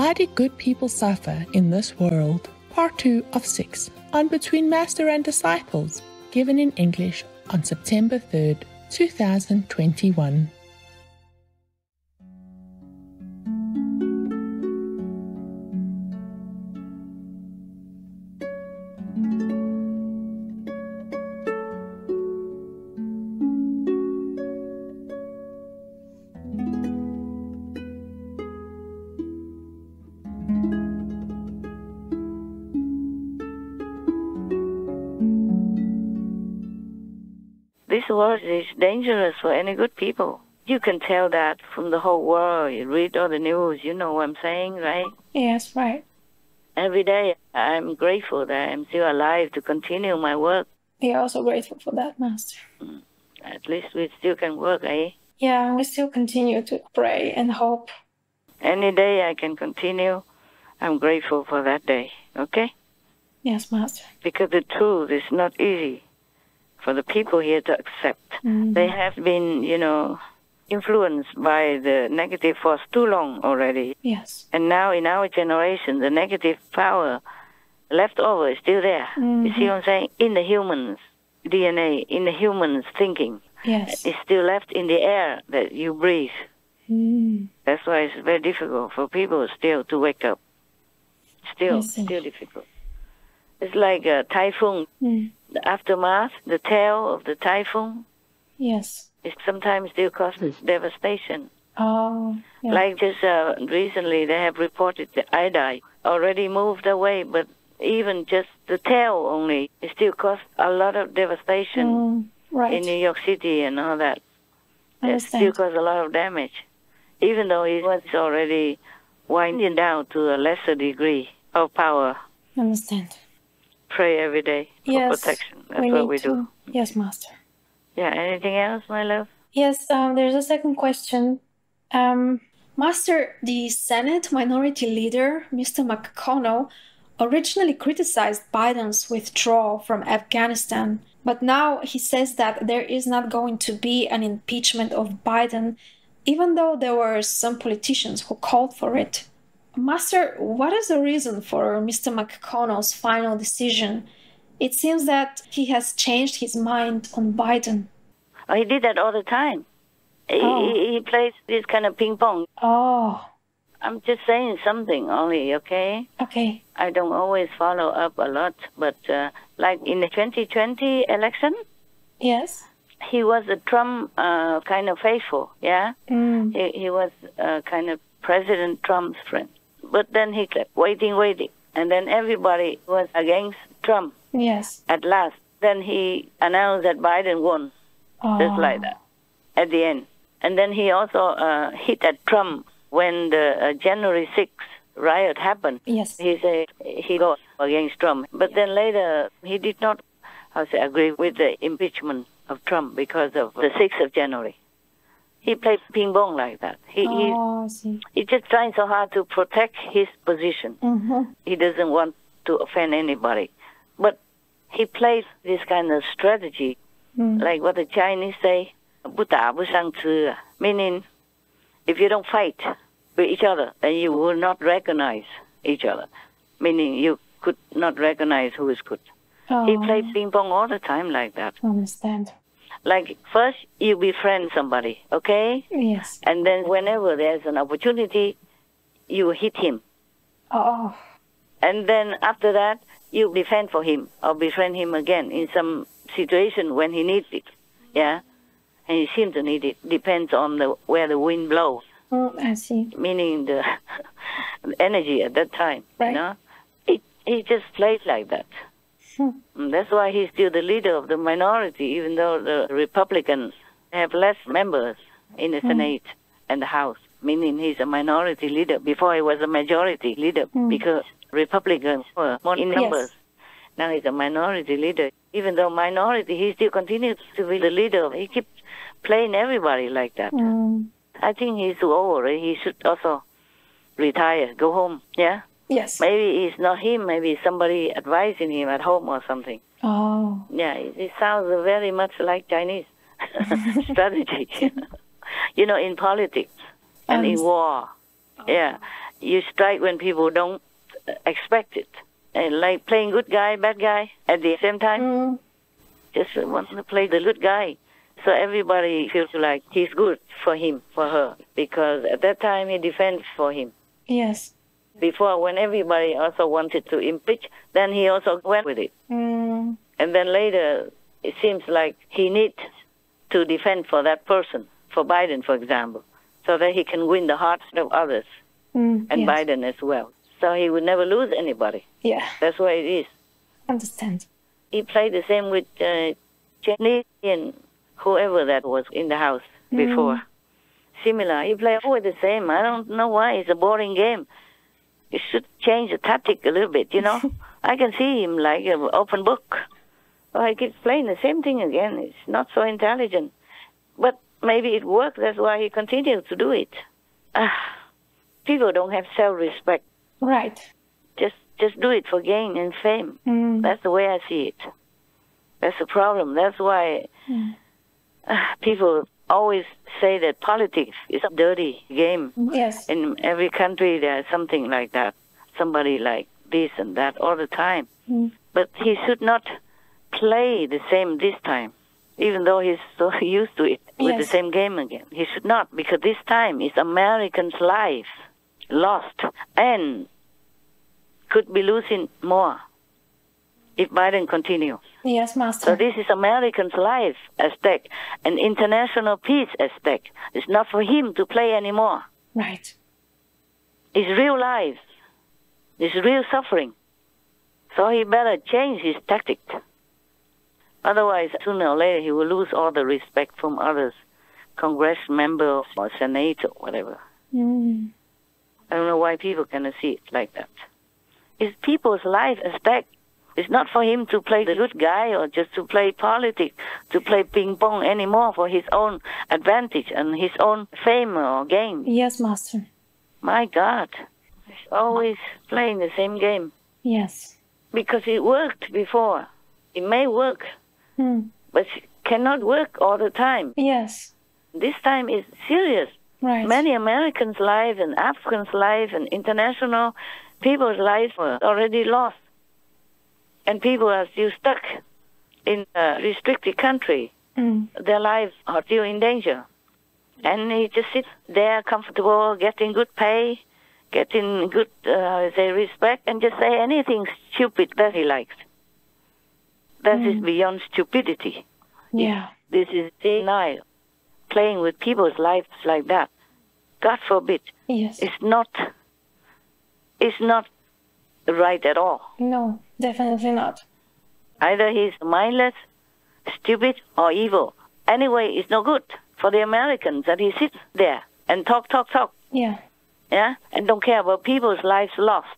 Why Did Good People Suffer in This World? Part 2 of 6 on Between Master and Disciples, given in English on September 3rd, 2021. World is dangerous for any good people. You can tell that from the whole world. You read all the news, you know what I'm saying, right? Yes, right. Every day I'm grateful that I'm still alive to continue my work. We are also grateful for that, Master. At least we still can work, eh? Yeah, we still continue to pray and hope. Any day I can continue, I'm grateful for that day, okay? Yes, Master. Because the truth is not easy for the people here to accept. Mhm. They have been, you know, influenced by the negative force too long already. Yes. And now in our generation, the negative power left over is still there. You see what I'm saying? In the humans' DNA, in the humans' thinking. Yes. It's still left in the air that you breathe. Mm. That's why it's very difficult for people still to wake up. Still, still difficult. It's like a typhoon. Mm. The aftermath, the tail of the typhoon, Yes. it sometimes still causes devastation. Oh, yeah. Like just uh, recently, they have reported the Ida already moved away, but even just the tail only, it still caused a lot of devastation Mm, right. in New York City and all that. It still caused a lot of damage, even though it was already winding down to a lesser degree of power. Understand. Pray every day for Yes. protection. That's we what we to. do. Yes, Master. Yeah. Anything else, my love? Yes, um, there's a second question. Um, Master, the Senate Minority Leader, Mr. McConnell, originally criticized Biden's withdrawal from Afghanistan, but now he says that there is not going to be an impeachment of Biden, even though there were some politicians who called for it. Master, what is the reason for Mr. McConnell's final decision? It seems that he has changed his mind on Biden. Oh, he did that all the time. He, Oh. he, he plays this kind of ping pong. Oh, I'm just saying something only, okay? okay. I don't always follow up a lot, but uh, like in the 2020 election, Yes. he was a Trump uh, kind of faithful, yeah? Mm. He, he was uh, kind of President Trump's friend. But then he kept waiting, waiting. And then everybody was against Trump Yes. at last. Then he announced that Biden won, just Oh. like that, at the end. And then he also uh, hit at Trump when the uh, January 6th riot happened. Yes. He said he got against Trump. But then later, he did not to say, agree with the impeachment of Trump because of the 6th of January. He played ping pong like that. He oh, he, he just trying so hard to protect his position. Mm-hmm. He doesn't want to offend anybody, but he plays this kind of strategy, mm. like what the Chinese say, meaning if you don't fight with each other, then you will not recognize each other, meaning you could not recognize who is good. Oh. He played ping pong all the time like that. I understand. Like first you befriend somebody, okay? Yes. And then whenever there's an opportunity, you hit him. Oh, And then after that, you defend for him or befriend him again in some situation when he needs it. Yeah? And he seems to need it. Depends on the where the wind blows, mm, I see. meaning the energy at that time. Right. You know? It, he just plays like that. Hmm. That's why he's still the leader of the minority, even though the Republicans have less members in the Senate and the House, meaning he's a minority leader. Before he was a majority leader because Republicans were more in Yes. numbers. Now he's a minority leader. Even though minority, he still continues to be the leader. He keeps playing everybody like that. Mm. I think he's too old. He should also retire, go home. Yeah? Yes. Maybe it's not him, maybe it's somebody advising him at home or something. Oh, Yeah, it, it sounds very much like Chinese strategy. you know, in politics and in Um, war. Yeah. You strike when people don't expect it. And like playing good guy, bad guy at the same time. Mm. Just want to play the good guy. So everybody feels like he's good for him, for her, because at that time he defends for him. Yes. Before, when everybody also wanted to impeach, then he also went with it. Mm. And then later, it seems like he needs to defend for that person, for Biden, for example, so that he can win the hearts of others Mm. and yes. Biden as well. So he would never lose anybody. Yeah. That's why it is. Understand. He played the same with uh, Cheney and whoever that was in the house before. Similar. He played always the same. I don't know why. It's a boring game. You should change the tactic a little bit, you know? I can see him like an open book. Oh, he keeps playing the same thing again. It's not so intelligent. But maybe it works. That's why he continues to do it. Ah, people don't have self-respect. Right. Just, just do it for gain and fame. Mm. That's the way I see it. That's the problem. That's why uh, people always say that politics is a dirty game. Yes. In every country, there's something like that. Somebody like this and that all the time. Mm. But he should not play the same this time, even though he's so used to it with the same game again. He should not, because this time is Americans' life lost and could be losing more if Biden continues. Yes, Master. So this is Americans' life at stake and international peace at stake. It's not for him to play anymore. right. It's real life. It's real suffering. So he better change his tactic. Otherwise, sooner or later, he will lose all the respect from others, Congress member or senator, whatever. Mm. I don't know why people cannot see it like that. It's people's life at stake. It's not for him to play the good guy or just to play politics, to play ping pong anymore for his own advantage and his own fame or gain. Yes, Master. My God, he's always playing the same game Yes. because it worked before. It may work, Mm. but it cannot work all the time. Yes. This time is serious. Right. Many Americans' lives and Africans' lives and international people's lives were already lost. And people are still stuck in a restricted country. Mm. Their lives are still in danger. And he just sits there comfortable, getting good pay, getting good, uh, say, respect, and just say anything stupid that he likes. That is beyond stupidity. Yeah. This is denial. Playing with people's lives like that. God forbid. Yes. It's not. It's not right at all. No, definitely not. Either he's mindless, stupid, or evil. Anyway, it's no good for the Americans that he sits there and talk, talk, talk. Yeah. Yeah, and don't care about people's lives lost.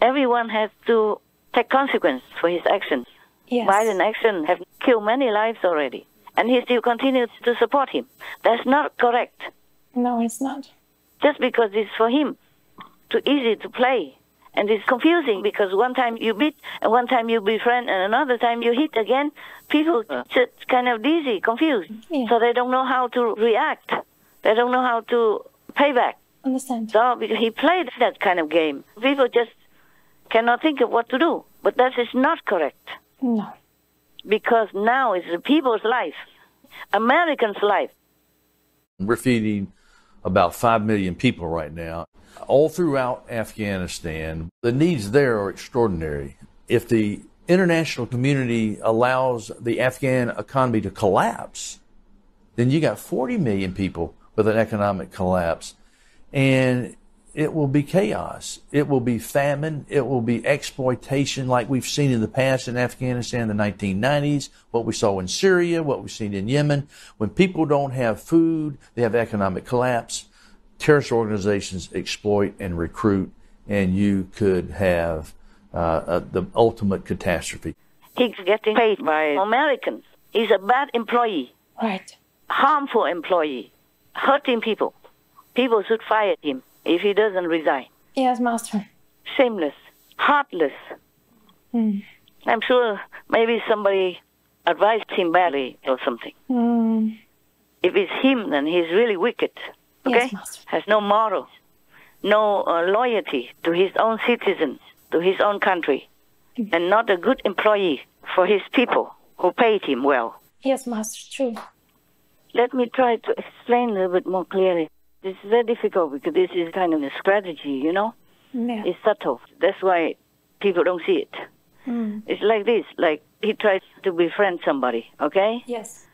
Everyone has to take consequence for his actions. Yes. Biden action have killed many lives already, and he still continues to support him. That's not correct. No, it's not. Just because it's for him, too easy to play, and it's confusing because one time you beat and one time you befriend and another time you hit again. People just kind of dizzy, confused, Yeah. so they don't know how to react. They don't know how to pay back. Understand. So because he played that kind of game, people just cannot think of what to do. But that is not correct No. because now it's the people's life, Americans' life. We're feeding about 5 million people right now. All throughout Afghanistan, the needs there are extraordinary. If the international community allows the Afghan economy to collapse, then you got 40 million people with an economic collapse. And it will be chaos. It will be famine. It will be exploitation like we've seen in the past in Afghanistan in the 1990s, what we saw in Syria, what we've seen in Yemen. When people don't have food, they have economic collapse. Terrorist organizations exploit and recruit, and you could have uh, uh, the ultimate catastrophe. He's getting paid by Americans. He's a bad employee, Right. harmful employee, hurting people. People should fire him if he doesn't resign. Yes, Master. Shameless, heartless. Mm. I'm sure maybe somebody advised him badly or something. Mm. If it's him, then he's really wicked. Okay? Yes, Has no moral. no uh, loyalty to his own citizens, to his own country, and not a good employee for his people who paid him well. Yes, Master, true. Let me try to explain a little bit more clearly. This is very difficult because this is kind of a strategy, you know? Yeah. It's subtle. That's why people don't see it. Mm. It's like this, like he tries to befriend somebody, okay? Yes.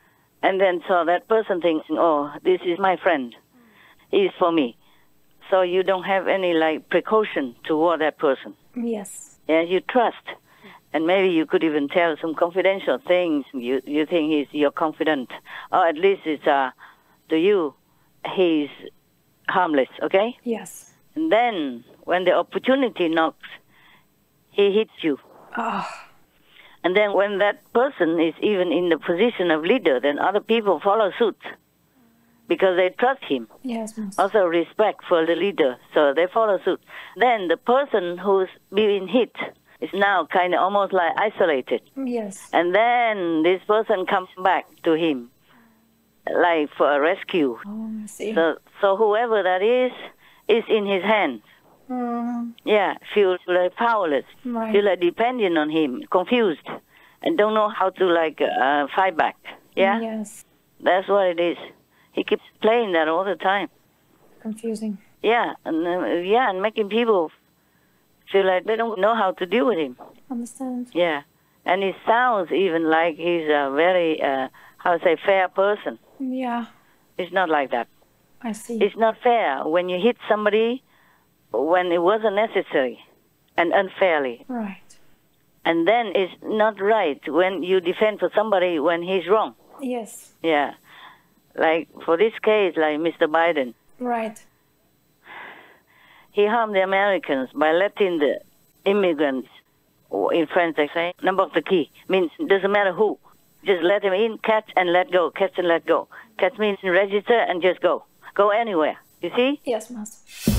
And then so that person thinks, oh, this is my friend. He's for me. So you don't have any like precaution toward that person. Yes. Yeah, you trust. And maybe you could even tell some confidential things. You you think he's your confidant. Or at least it's uh to you he's harmless, okay? Yes. And then when the opportunity knocks, he hits you. Ah. And then when that person is even in the position of leader, then other people follow suit because they trust him. Yes. Also respect for the leader, so they follow suit. Then the person who's being hit is now kind of almost like isolated. Yes. And then this person comes back to him, like for a rescue. Oh, I see. So, so whoever that is, is in his hands. Mm, Yeah, feel like powerless, right. feel like dependent on him, confused, and don't know how to like uh, fight back. Yeah, Yes. that's what it is. He keeps playing that all the time. Confusing. Yeah, and uh, yeah, and making people feel like they don't know how to deal with him. Understand. Yeah, and he sounds even like he's a very uh, how to say fair person. Yeah. It's not like that. I see. It's not fair when you hit somebody when it wasn't necessary and unfairly. right. And then it's not right when you defend for somebody when he's wrong. Yes. Yeah. Like for this case, like Mr. Biden, Right. he harmed the Americans by letting the immigrants, in French they say, n'importe qui, means doesn't matter who. Just let them in, catch and let go, catch and let go. Catch means register and just go. Go anywhere. You see? Yes, Master.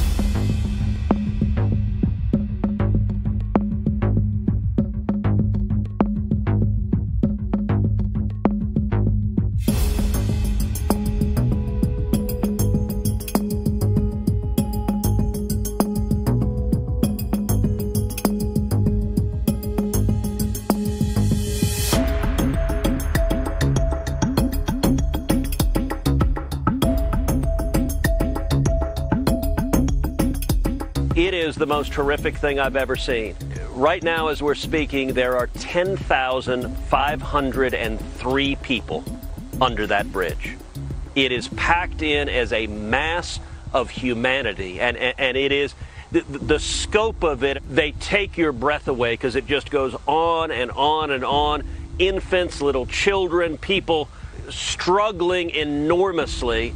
It is the most horrific thing I've ever seen. Right now, as we're speaking, there are 10,503 people under that bridge. It is packed in as a mass of humanity, and, and, and it is the, the scope of it, they take your breath away because it just goes on and on and on. Infants, little children, people struggling enormously.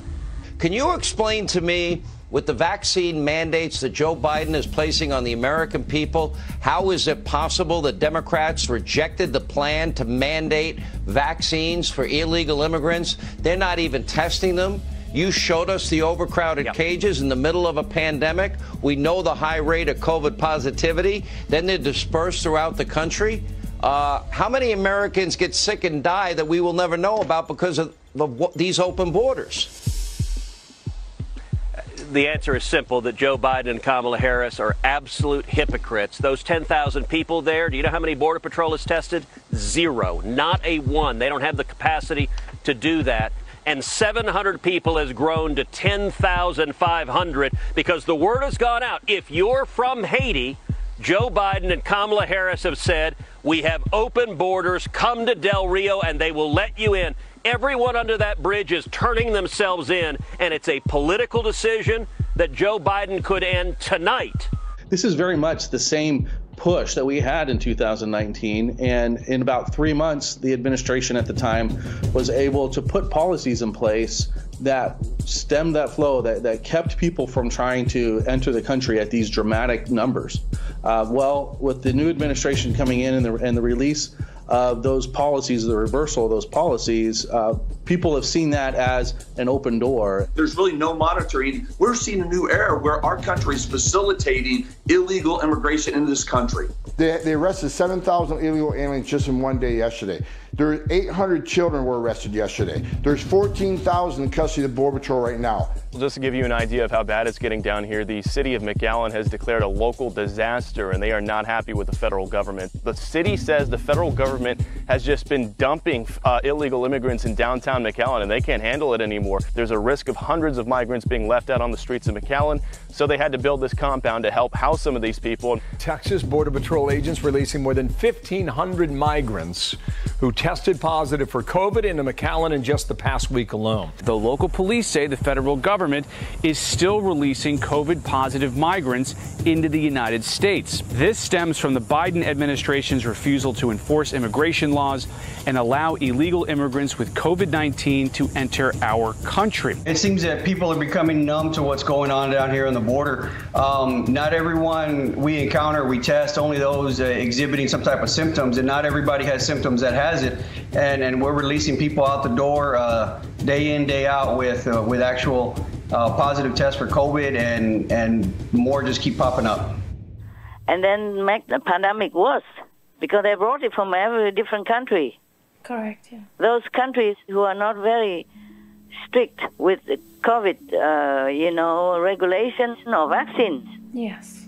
Can you explain to me, with the vaccine mandates that Joe Biden is placing on the American people, how is it possible that Democrats rejected the plan to mandate vaccines for illegal immigrants? They're not even testing them. You showed us the overcrowded Yep. cages in the middle of a pandemic. We know the high rate of COVID positivity. Then they're dispersed throughout the country. Uh, how many Americans get sick and die that we will never know about because of the, these open borders? The answer is simple that Joe Biden and Kamala Harris are absolute hypocrites. Those 10,000 people there, do you know how many Border Patrol has tested? Zero. Not a one. They don't have the capacity to do that. And 700 people has grown to 10,500 because the word has gone out. If you're from Haiti, Joe Biden and Kamala Harris have said, we have open borders, come to Del Rio, and they will let you in. Everyone under that bridge is turning themselves in, and it's a political decision that Joe Biden could end tonight. This is very much the same push that we had in 2019. And in about three months, the administration at the time was able to put policies in place that stemmed that flow, that, that kept people from trying to enter the country at these dramatic numbers. Uh, well, with the new administration coming in and the, and the release of those policies, the reversal of those policies, uh, people have seen that as an open door. There's really no monitoring. We're seeing a new era where our country is facilitating illegal immigration into this country. They, they arrested 7,000 illegal aliens just in one day yesterday. There 800 children were arrested yesterday. There's 14,000 in custody of the Border Patrol right now. Just to give you an idea of how bad it's getting down here, the city of McAllen has declared a local disaster and they are not happy with the federal government. The city says the federal government has just been dumping uh, illegal immigrants in downtown McAllen and they can't handle it anymore. There's a risk of hundreds of migrants being left out on the streets of McAllen, so they had to build this compound to help house some of these people. Texas Border Patrol agents releasing more than 1,500 migrants who tested positive for COVID into McAllen in just the past week alone. The local police say the federal government is still releasing COVID positive migrants into the United States. This stems from the Biden administration's refusal to enforce immigration laws and allow illegal immigrants with COVID 19 to enter our country. It seems that people are becoming numb to what's going on down here on the border. Um, not everyone we encounter, we test, only those uh, exhibiting some type of symptoms, and not everybody has symptoms that has it. And, and we're releasing people out the door uh, day in, day out with, uh, with actual uh, positive tests for COVID, and, and more just keep popping up. And then make the pandemic worse because they brought it from every different country. Correct, yeah. Those countries who are not very strict with COVID, uh, you know, regulations or vaccines. Yes.